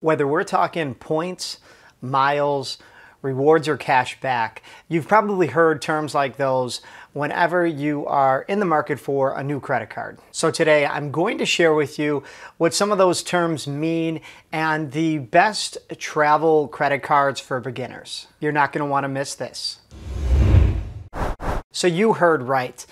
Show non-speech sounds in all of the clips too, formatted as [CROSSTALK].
Whether we're talking points, miles, rewards, or cash back, you've probably heard terms like those whenever you are in the market for a new credit card. So today I'm going to share with you what some of those terms mean and the best travel credit cards for beginners. You're not going to want to miss this. So you heard right.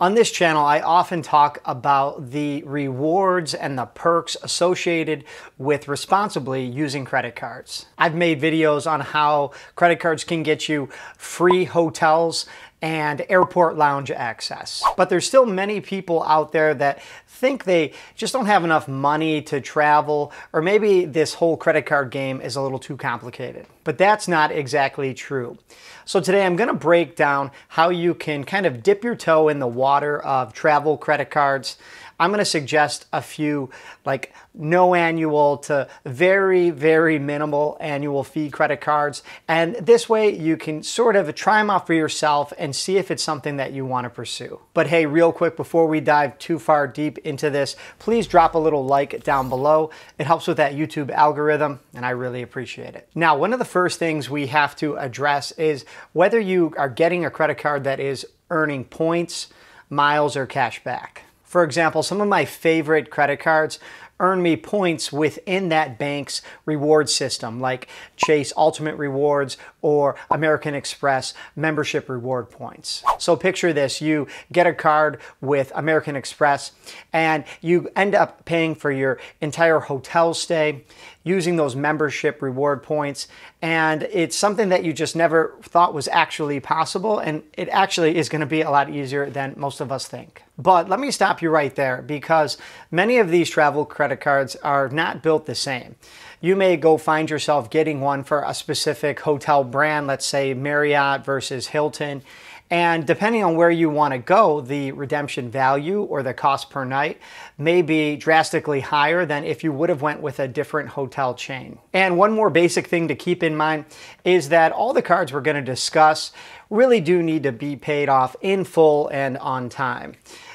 On this channel, I often talk about the rewards and the perks associated with responsibly using credit cards. I've made videos on how credit cards can get you free hotels and airport lounge access. But there's still many people out there that think they just don't have enough money to travel, or maybe this whole credit card game is a little too complicated. But that's not exactly true. So today I'm going to break down how you can kind of dip your toe in the water of travel credit cards. I'm going to suggest a few like no annual to very, very minimal annual fee credit cards. And this way you can sort of try them out for yourself and see if it's something that you want to pursue. But hey, real quick, before we dive too far deep into this, please drop a little like down below. It helps with that YouTube algorithm and I really appreciate it. Now, one of the first things we have to address is whether you are getting a credit card that is earning points, miles, or cash back. For example, some of my favorite credit cards earn me points within that bank's reward system, like Chase Ultimate Rewards or American Express membership reward points. So picture this you get a card with American Express and you end up paying for your entire hotel stay using those membership reward points. And it's something that you just never thought was actually possible. And it actually is going to be a lot easier than most of us think. But let me stop you right there because many of these travel credit cards are not built the same. You may go find yourself getting one for a specific hotel brand, let's say Marriott versus Hilton. And depending on where you want to go, the redemption value or the cost per night may be drastically higher than if you would have went with a different hotel chain. And one more basic thing to keep in mind is that all the cards we're going to discuss really do need to be paid off in full and on time.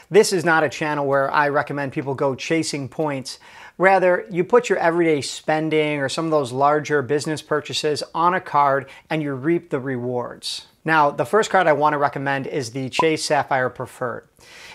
This is not a channel where I recommend people go chasing points. Rather, you put your everyday spending or some of those larger business purchases on a card and you reap the rewards. Now, the first card I want to recommend is the Chase Sapphire Preferred.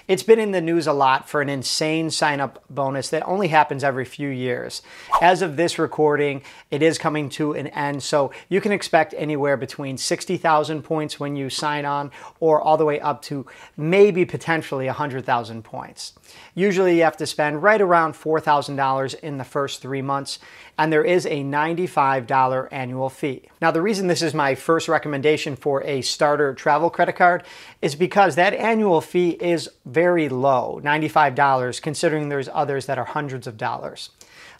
It's been in the news a lot for an insane sign up bonus that only happens every few years. As of this recording, it is coming to an end, so you can expect anywhere between 60,000 points when you sign on or all the way up to maybe potentially 100,000 points. Usually you have to spend right around $4,000 in the first three months, and there is a $95 annual fee. Now, the reason this is my first recommendation for a starter travel credit card is because that annual fee is very low, $95, considering there's others that are hundreds of dollars.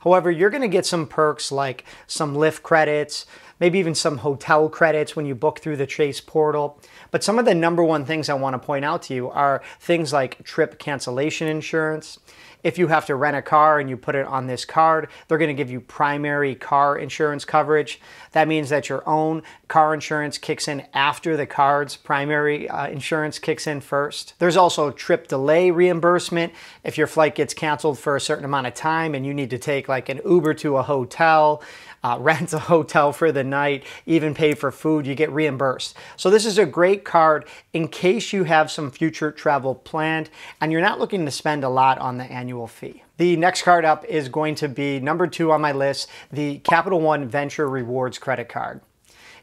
However, you're going to get some perks like some Lyft credits, maybe even some hotel credits when you book through the Chase portal. But some of the number one things I want to point out to you are things like trip cancellation insurance. If you have to rent a car and you put it on this card, they're going to give you primary car insurance coverage. That means that your own car insurance kicks in after the card's primary uh, insurance kicks in first. There's also trip delay reimbursement if your flight gets canceled for a certain amount of time and you need to take like an Uber to a hotel uh, [LAUGHS] rent a hotel for the night, even pay for food, you get reimbursed. So this is a great card in case you have some future travel planned and you're not looking to spend a lot on the annual fee. The next card up is going to be number two on my list, the Capital One Venture Rewards credit card.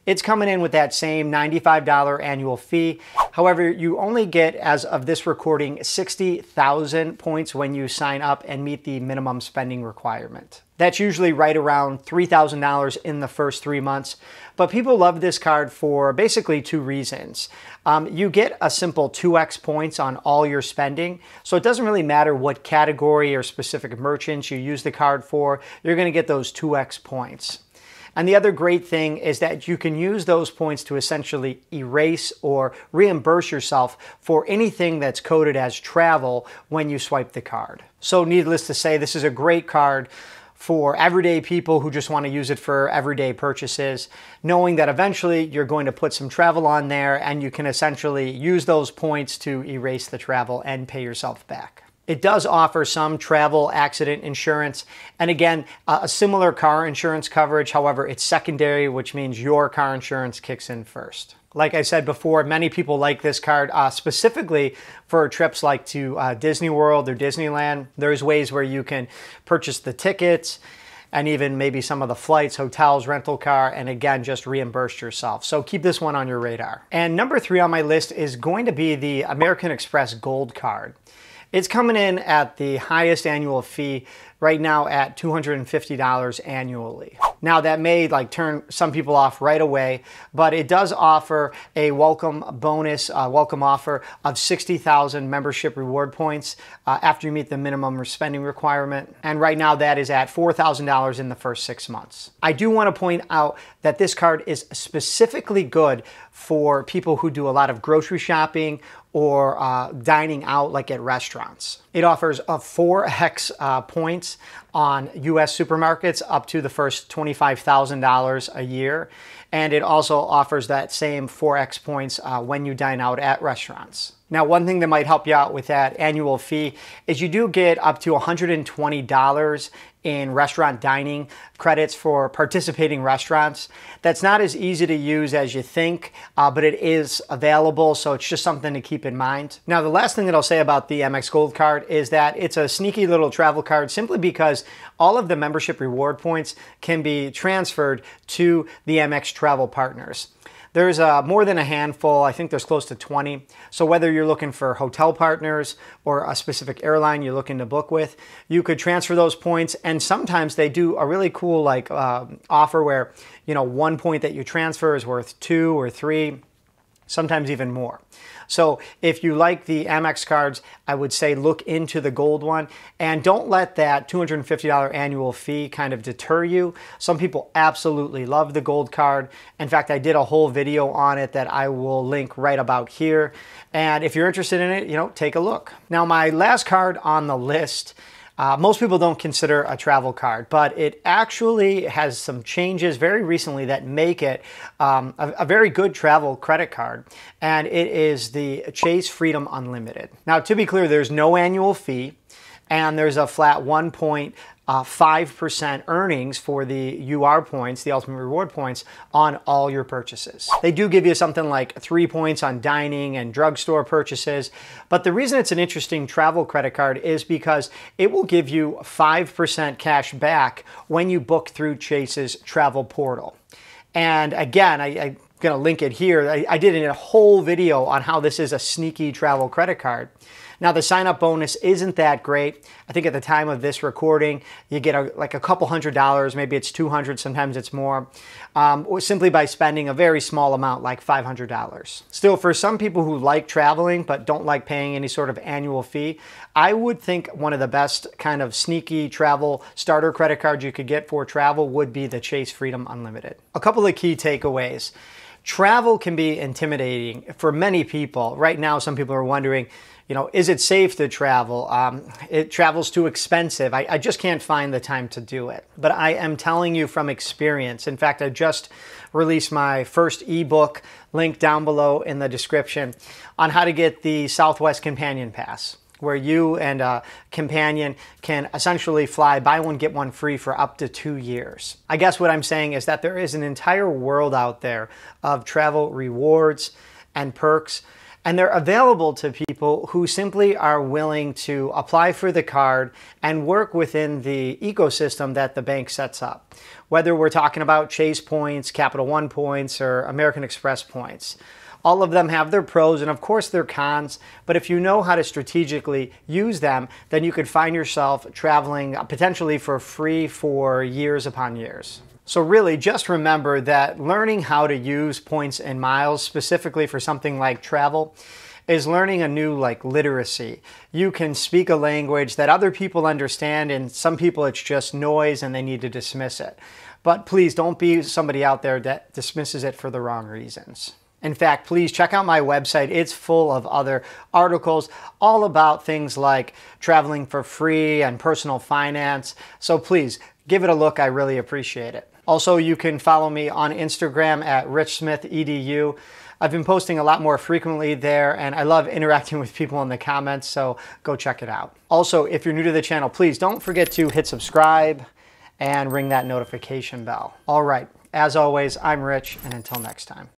It's coming in with that same $95 annual fee. However, you only get, as of this recording, 60,000 points when you sign up and meet the minimum spending requirement. That's usually right around $3,000 in the first three months. But people love this card for basically two reasons. Um, you get a simple 2x points on all your spending. So it doesn't really matter what category or specific merchants you use the card for, you're going to get those 2x points. And the other great thing is that you can use those points to essentially erase or reimburse yourself for anything that's coded as travel when you swipe the card. So, needless to say, this is a great card for everyday people who just want to use it for everyday purchases, knowing that eventually you're going to put some travel on there and you can essentially use those points to erase the travel and pay yourself back. It does offer some travel accident insurance. And again, uh, a similar car insurance coverage. However, it's secondary, which means your car insurance kicks in first. Like I said before, many people like this card uh, specifically for trips like to uh, Disney World or Disneyland. There's ways where you can purchase the tickets and even maybe some of the flights, hotels, rental car, and again, just reimburse yourself. So keep this one on your radar. And number three on my list is going to be the American Express Gold Card. It's coming in at the highest annual fee right now at $250 annually. Now that may like turn some people off right away, but it does offer a welcome bonus, welcome offer of 60,000 membership reward points uh, after you meet the minimum spending requirement. And right now that is at $4,000 in the first six months. I do want to point out that this card is specifically good for people who do a lot of grocery shopping or uh, dining out like at restaurants. It offers a 4x uh, points on US supermarkets up to the first $25,000 a year. And it also offers that same 4x points uh, when you dine out at restaurants. Now, one thing that might help you out with that annual fee is you do get up to $120 in restaurant dining credits for participating restaurants. That's not as easy to use as you think, uh, but it is available, so it's just something to keep in mind. Now, the last thing that I'll say about the Amex Gold card is that it's a sneaky little travel card simply because all of the membership reward points can be transferred to the Amex travel partners. There's uh, more than a handful. I think there's close to 20. So whether you're looking for hotel partners or a specific airline you're looking to book with, you could transfer those points. And sometimes they do a really cool like uh, offer where you know one point that you transfer is worth two or three, sometimes even more. So if you like the Amex cards, I would say look into the gold one and don't let that $250 annual fee kind of deter you. Some people absolutely love the gold card. In fact, I did a whole video on it that I will link right about here. And if you're interested in it, you know, take a look. Now, my last card on the list uh, most people don't consider a travel card, but it actually has some changes very recently that make it um, a, a, very good travel credit card, and it is the Chase Freedom Unlimited. Now, to be clear, there's no annual fee, and there's a flat one point uh, 5% earnings for the UR points, the ultimate reward points, on all your purchases. They do give you something like three points on dining and drugstore purchases. But the reason it's an interesting travel credit card is because it will give you 5% cash back when you book through Chase's travel portal. And again, I, I going to link it here. I, I, did a whole video on how this is a sneaky travel credit card. Now the sign up bonus isn't that great. I think at the time of this recording, you get a, like a couple hundred dollars, maybe it's 200, sometimes it's more, um, simply by spending a very small amount like $500. Still, for some people who like traveling but don't like paying any sort of annual fee, I would think one of the best kind of sneaky travel starter credit cards you could get for travel would be the Chase Freedom Unlimited. A couple of key takeaways. Travel can be intimidating for many people. Right now, some people are wondering, you know, is it safe to travel? Um, it travels too expensive. I, I just can't find the time to do it. But I am telling you from experience. In fact, I just released my first ebook, link down below in the description, on how to get the Southwest Companion Pass where you and a companion can essentially fly buy one get one free for up to two years. I guess what I'm saying is that there is an entire world out there of travel rewards and perks and they're available to people who simply are willing to apply for the card and work within the ecosystem that the bank sets up. Whether we're talking about Chase points, Capital One points, or American Express points. All of them have their pros and, of course, their cons. But if you know how to strategically use them, then you could find yourself traveling potentially for free for years upon years. So really just remember that learning how to use points and miles specifically for something like travel is learning a new like literacy. You can speak a language that other people understand and some people it's just noise and they need to dismiss it. But please don't be somebody out there that dismisses it for the wrong reasons. In fact, please check out my website. It's full of other articles all about things like traveling for free and personal finance. So please give it a look. I really appreciate it. Also, you can follow me on Instagram at richsmithedu. I've been posting a lot more frequently there and I love interacting [LAUGHS] with people in the comments, so go check it out. Also, if you're new to the channel, please don't forget to hit subscribe and ring that notification bell. All right, as always, I'm Rich, and until next time.